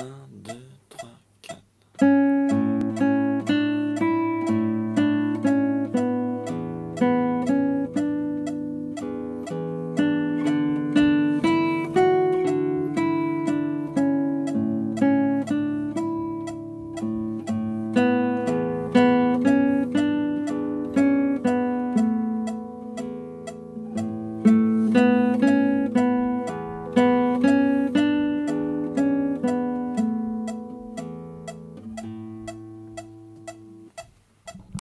Un, deux,